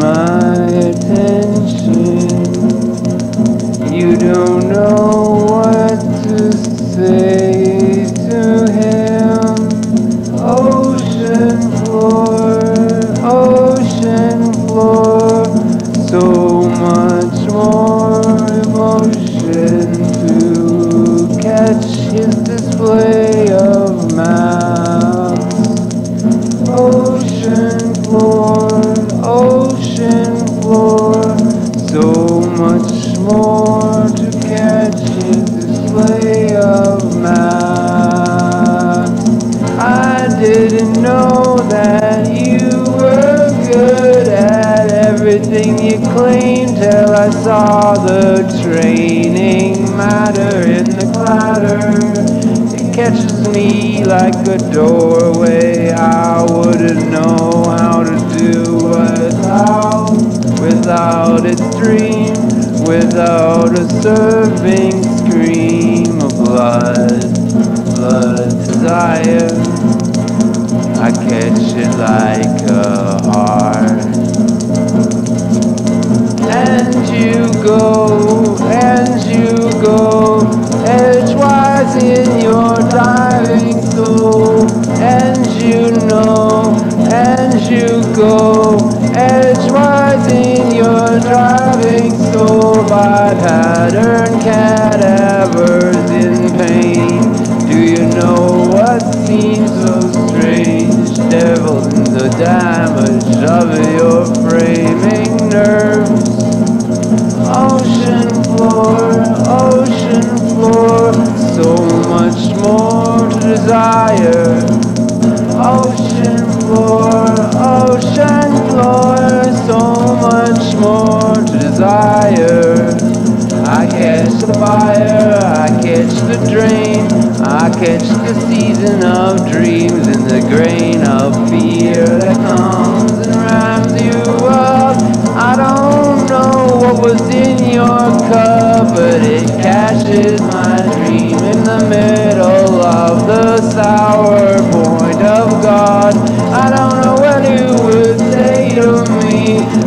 my attention. You don't know what to say to him. Ocean floor, ocean floor, so much more emotion to catch his display so much more to catch his display of mass. I didn't know that you were good at everything you claimed till I saw the training matter in the clatter. It catches me like a doorway. I wouldn't know how to do without, without its dream, without a serving scream of blood, blood desire. I catch it like a heart. And you go, and you go, edgewise in your diving soul. And you know, and you go, edgewise in driving soul by pattern cadavers in pain. Do you know what seems so strange? Devil in the damage of your framing nerves. Ocean floor, ocean floor, so much more to desire. Ocean floor, ocean floor, so catch the fire, I catch the drain, I catch the season of dreams in the grain of fear that comes and rams you up. I don't know what was in your cup, but it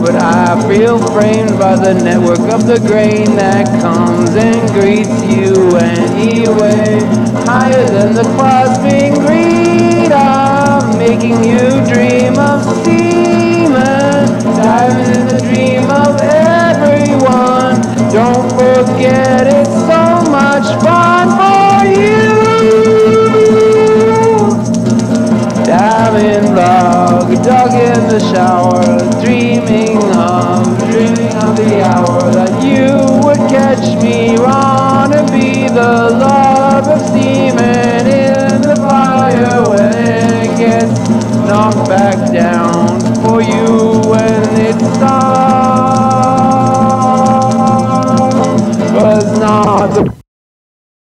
but I feel framed by the network of the grain that comes and greets you anyway. Higher than the cosmic greed, I'm making you dream of down